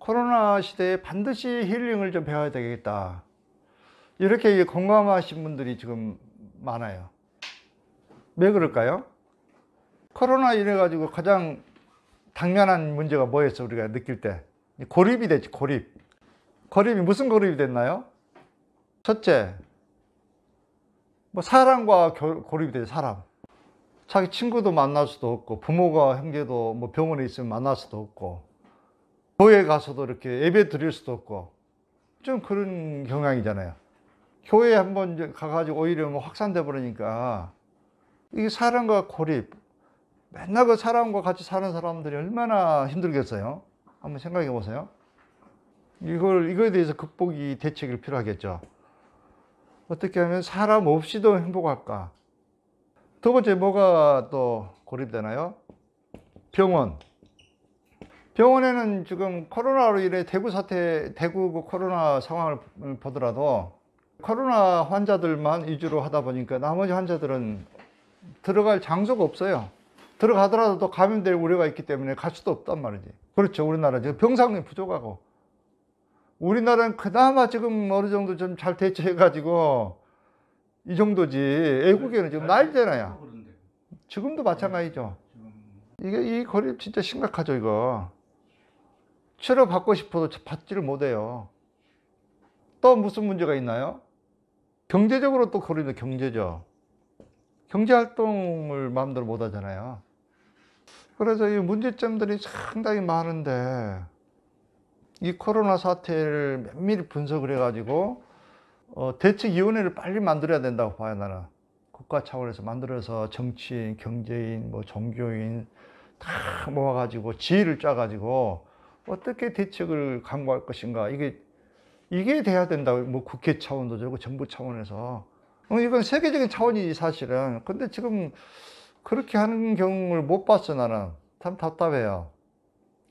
코로나 시대에 반드시 힐링을 좀 배워야 되겠다. 이렇게 공감하신 분들이 지금 많아요. 왜 그럴까요? 코로나 이래 가지고 가장 당면한 문제가 뭐였어 우리가 느낄 때 고립이 됐지 고립. 고립이 무슨 고립이 됐나요? 첫째, 뭐 사람과 교- 고립이 돼 사람. 자기 친구도 만날 수도 없고 부모가 형제도 뭐 병원에 있으면 만날 수도 없고 교회 가서도 이렇게 예배 드릴 수도 없고 좀 그런 경향이잖아요. 교회 한번 가가지고 오히려 뭐 확산돼 버리니까 이게 사람과 고립 맨날 그 사람과 같이 사는 사람들이 얼마나 힘들겠어요. 한번 생각해 보세요. 이걸 이거에 대해서 극복이 대책이 필요하겠죠. 어떻게 하면 사람 없이도 행복할까? 두 번째 뭐가 또 고립되나요? 병원. 병원에는 지금 코로나로 인해 대구 사태, 대구 그 코로나 상황을 보더라도 코로나 환자들만 위주로 하다 보니까 나머지 환자들은 들어갈 장소가 없어요. 들어가더라도 또 감염될 우려가 있기 때문에 갈 수도 없단 말이지. 그렇죠. 우리나라 지금 병상이 부족하고. 우리나라는 그나마 지금 어느 정도 좀 잘 대처해가지고 이 정도지. 외국에는 지금. 그런데 지금도 마찬가지죠. 지금 이게 이 고립 진짜 심각하죠 이거 치료 받고 싶어도 받지를 못해요. 또 무슨 문제가 있나요? 경제적으로 또 고립돼 경제죠. 경제 활동을 마음대로 못 하잖아요. 그래서 이 문제점들이 상당히 많은데 이 코로나 사태를 면밀히 분석을 해가지고 어, 대책위원회를 빨리 만들어야 된다고 봐요 나는. 국가 차원에서 만들어서 정치인, 경제인, 뭐 종교인 다 모아가지고 지혜를 짜가지고 어떻게 대책을 강구할 것인가? 이게 이게 돼야 된다고 뭐 국회 차원도 저고 정부 차원에서. 어, 이건 세계적인 차원이지 사실은. 근데 지금 그렇게 하는 경우를 못 봤어 나는. 참 답답해요.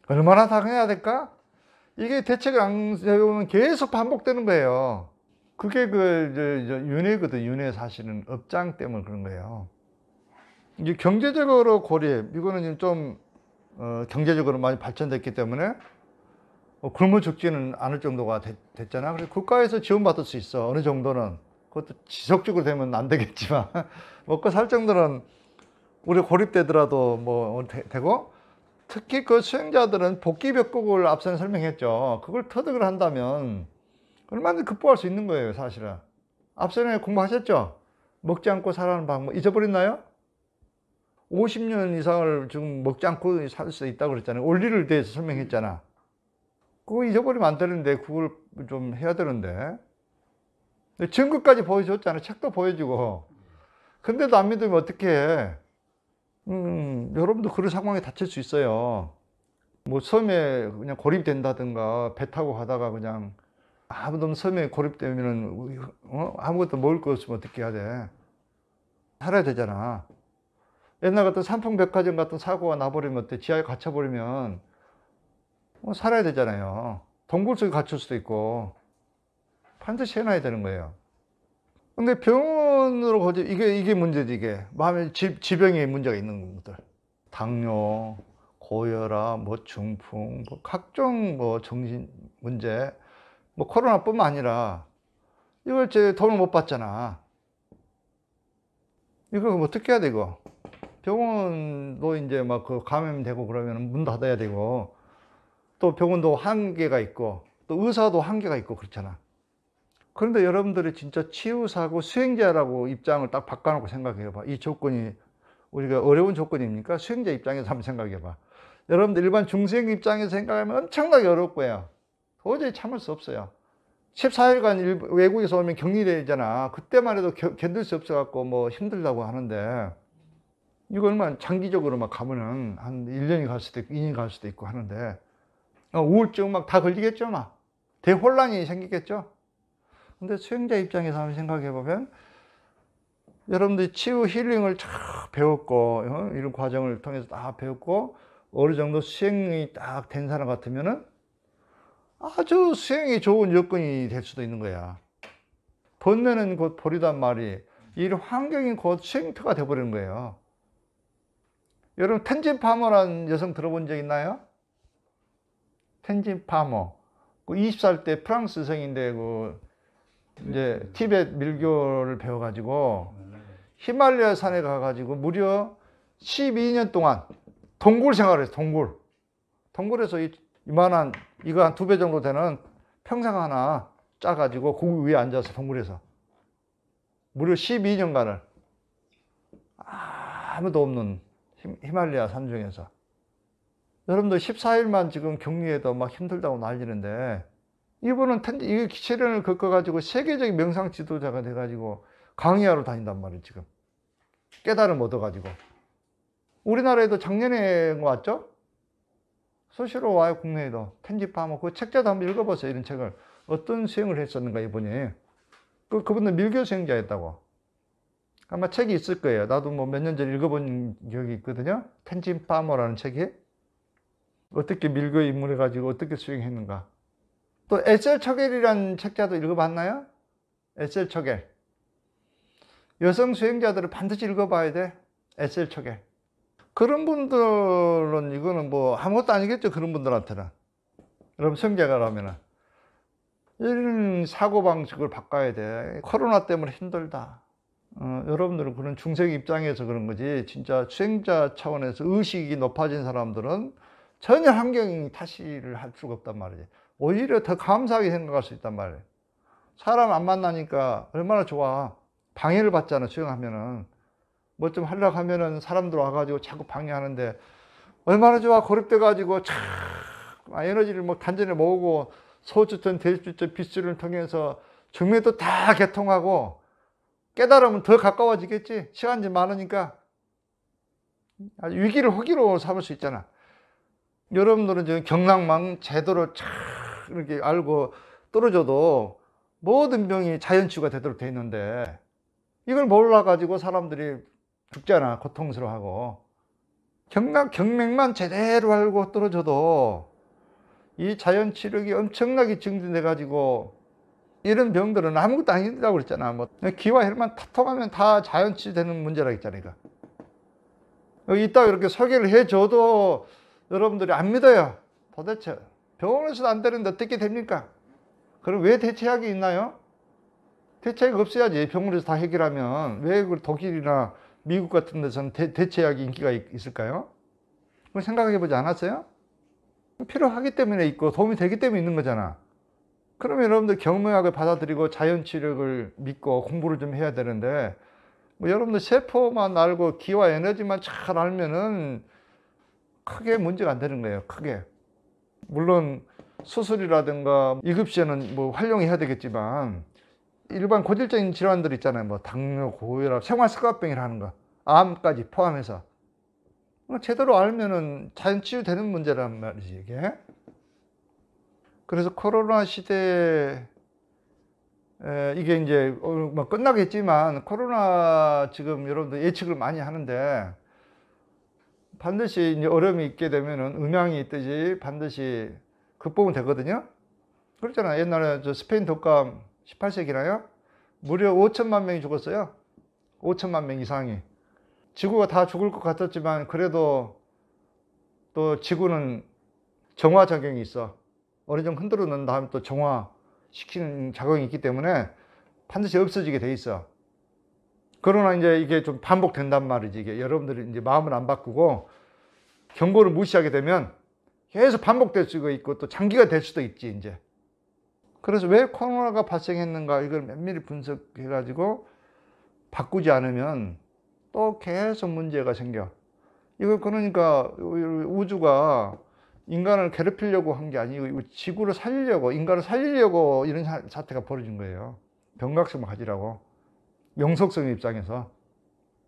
얼마나 당해야 될까? 이게 대책을 안 세우면 계속 반복되는 거예요. 그게 그, 윤회거든, 윤회 사실은. 업장 때문에 그런 거예요. 이게 경제적으로 고립, 이거는 좀, 어, 경제적으로 많이 발전됐기 때문에 어, 굶어 죽지는 않을 정도가 됐, 됐잖아. 그래서 국가에서 지원받을 수 있어. 어느 정도는. 그것도 지속적으로 되면 안 되겠지만, 먹고 살 정도는 우리 고립되더라도 뭐, 되, 되고, 특히 그 수행자들은 복귀 벽곡을 앞서는 설명했죠. 그걸 터득을 한다면, 얼마든지 극복할 수 있는 거예요, 사실은. 앞전에 공부하셨죠? 먹지 않고 살아가는 방법 잊어버렸나요? 50년 이상을 지금 먹지 않고 살 수 있다고 그랬잖아요. 원리를 대해서 설명했잖아. 그거 잊어버리면 안 되는데, 그걸 좀 해야 되는데. 증거까지 보여줬잖아. 책도 보여주고. 근데도 안 믿으면 어떻게 해? 음, 여러분도 그런 상황에 닥칠 수 있어요. 뭐 섬에 그냥 고립된다든가 배 타고 가다가 그냥 아무도 없는 섬에 고립되면은 어? 아무것도 먹을 거 없으면 어떻게 해야 돼? 살아야 되잖아. 옛날 같은 삼풍백화점 같은 사고가 나버리면 어때? 지하에 갇혀버리면 어, 살아야 되잖아요. 동굴 속에 갇힐 수도 있고 반드시 해놔야 되는 거예요. 근데 병원으로 거지 이게 이게 문제지 이게 마음에 지, 지병에 문제가 있는 것들 당뇨, 고혈압, 뭐 중풍, 뭐 각종 뭐 정신 문제 뭐 코로나뿐만 아니라 이걸 제 돈을 못 받잖아. 이거 어떻게 해야 되고 병원도 이제 막 그 감염되고 그러면 문 닫아야 되고 또 병원도 한계가 있고 또 의사도 한계가 있고 그렇잖아. 그런데 여러분들이 진짜 치유사고 수행자라고 입장을 딱 바꿔놓고 생각해 봐. 이 조건이 우리가 어려운 조건입니까? 수행자 입장에서 한번 생각해 봐. 여러분들 일반 중생 입장에서 생각하면 엄청나게 어려울 거예요. 도저히 참을 수 없어요. 14일간 일, 외국에서 오면 격리되잖아. 그때만 해도 겨, 견딜 수 없어갖고 뭐 힘들다고 하는데, 이거 얼마나 장기적으로 막 가면은 한 1년이 갈 수도 있고, 2년이 갈 수도 있고 하는데, 어, 우울증 막 다 걸리겠죠, 막. 대혼란이 생기겠죠. 근데 수행자 입장에서 한번 생각해 보면, 여러분들이 치유 힐링을 쫙 배웠고, 어? 이런 과정을 통해서 다 배웠고, 어느 정도 수행이 딱 된 사람 같으면은, 아주 수행이 좋은 여건이 될 수도 있는 거야. 번뇌는 곧 보리단 말이 이 환경이 곧 수행터가 돼버리는 거예요. 여러분 텐진 파머라는 여성 들어본 적 있나요? 텐진 파머. 그 20살 때 프랑스생인데 그 이제 티베트 밀교를 배워가지고 히말라야 산에 가가지고 무려 12년 동안 동굴 생활을 했어, 동굴. 동굴에서 이, 이만한, 이거 한 두 배 정도 되는 평상 하나 짜가지고 그 위에 앉아서 동굴에서. 무려 12년간을 아무도 없는 히- 히말라야 산 중에서. 여러분들 14일만 지금 격리해도 막 힘들다고 난리는데 이분은 텐- 이 기체련을 겪어가지고 세계적인 명상 지도자가 돼가지고 강의하러 다닌단 말이에요, 지금. 깨달음 얻어가지고. 우리나라에도 작년에 왔죠? 수시로 와요, 국내에도. 텐지파모. 그 책자도 한번 읽어보세요, 이런 책을. 어떤 수행을 했었는가, 이분이. 그, 그분은 밀교 수행자였다고. 아마 책이 있을 거예요. 나도 뭐 몇 년 전에 읽어본 기억이 있거든요. 텐진파모라는 책이. 어떻게 밀교에 입문해가지고 어떻게 수행했는가. 또 에셀 처겔이라는 책자도 읽어봤나요? 에셀 처겔. 여성 수행자들은 반드시 읽어봐야 돼. 에셀 처겔. 그런 분들은 이거는 뭐 아무것도 아니겠죠. 그런 분들한테는. 여러분 성자가라면은. 이런 사고방식을 바꿔야 돼. 코로나 때문에 힘들다. 어, 여러분들은 그런 중생 입장에서 그런 거지. 진짜 수행자 차원에서 의식이 높아진 사람들은 전혀 환경 탓을 할 수가 없단 말이지. 오히려 더 감사하게 생각할 수 있단 말이에요. 사람 안 만나니까 얼마나 좋아. 방해를 받잖아, 수행하면은. 뭐 좀 하려고 하면은 사람들 와가지고 자꾸 방해하는데 얼마나 좋아. 고립돼 가지고 참 에너지를 뭐 단전에 모으고 소주든 대주든 빗줄을 통해서 중매도 다 개통하고 깨달으면 더 가까워지겠지. 시간이 많으니까. 위기를 호기로 삼을 수 있잖아. 여러분들은 지금 경락망 제대로 착 이렇게 알고 떨어져도 모든 병이 자연치유가 되도록 돼 있는데 이걸 몰라가지고 사람들이 죽잖아. 고통스러워하고. 경락, 경맥만 제대로 알고 떨어져도 이 자연치력이 엄청나게 증진돼가지고 이런 병들은 아무것도 아니라고 그랬잖아. 뭐 기와 혈만 탁통하면 다 자연치유되는 문제라 했잖아. 이거. 있다가 이렇게 소개를 해줘도 여러분들이 안 믿어요. 도대체 병원에서도 안 되는데 어떻게 됩니까? 그럼 왜 대체약이 있나요? 대체약이 없어야지 병원에서 다 해결하면 왜 그 독일이나 미국 같은 데서는 대, 대체약이 인기가 있, 있을까요? 그걸 생각해 보지 않았어요? 필요하기 때문에 있고 도움이 되기 때문에 있는 거잖아. 그러면 여러분들 경명학을 받아들이고 자연치력을 믿고 공부를 좀 해야 되는데 뭐 여러분들 세포만 알고 기와 에너지만 잘 알면은 크게 문제가 안 되는 거예요. 크게. 물론 수술이라든가 이급시에는 뭐 활용해야 되겠지만 일반 고질적인 질환들 있잖아요. 뭐 당뇨, 고혈압, 생활 습관병이라는 거, 암까지 포함해서 제대로 알면은 자연 치유 되는 문제란 말이지 이게. 그래서 코로나 시대에 에, 이게 이제 어, 뭐 끝나겠지만 코로나 지금 여러분들 예측을 많이 하는데 반드시 이제 어려움이 있게 되면은 음양이 있듯이 반드시 극복은 되거든요. 그렇잖아요. 옛날에 저 스페인 독감 18세기나요? 무려 5천만 명이 죽었어요. 5천만 명 이상이. 지구가 다 죽을 것 같았지만 그래도 또 지구는 정화 작용이 있어. 어느 정도 흔들어 놓은 다음에 또 정화 시키는 작용이 있기 때문에 반드시 없어지게 돼 있어. 그러나 이제 이게 좀 반복된단 말이지. 이게 여러분들이 이제 마음을 안 바꾸고 경고를 무시하게 되면 계속 반복될 수가 있고 또 장기가 될 수도 있지, 이제. 그래서 왜 코로나가 발생했는가 이걸 면밀히 분석해 가지고 바꾸지 않으면 또 계속 문제가 생겨. 이거 그러니까 우주가 인간을 괴롭히려고 한 게 아니고 지구를 살리려고 인간을 살리려고 이런 사- 사태가 벌어진 거예요. 병각성을 가지라고 명석성 입장에서